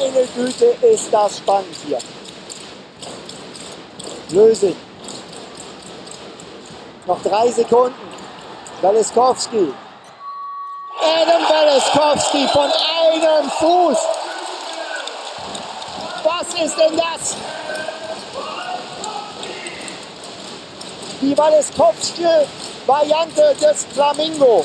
Meine Güte, ist das spannend hier. Lösing. Noch drei Sekunden. Waleskowski. Adam Waleskowski von einem Fuß. Was ist denn das? Die Waleskowski-Variante des Flamingo.